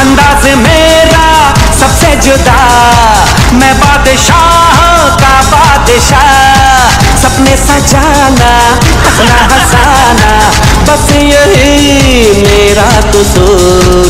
अंदाज मेरा सबसे जुदा। मैं बादशाह का बादशाह। सपने सजाना, हंसना, हंसाना, बस यही मेरा कसूर।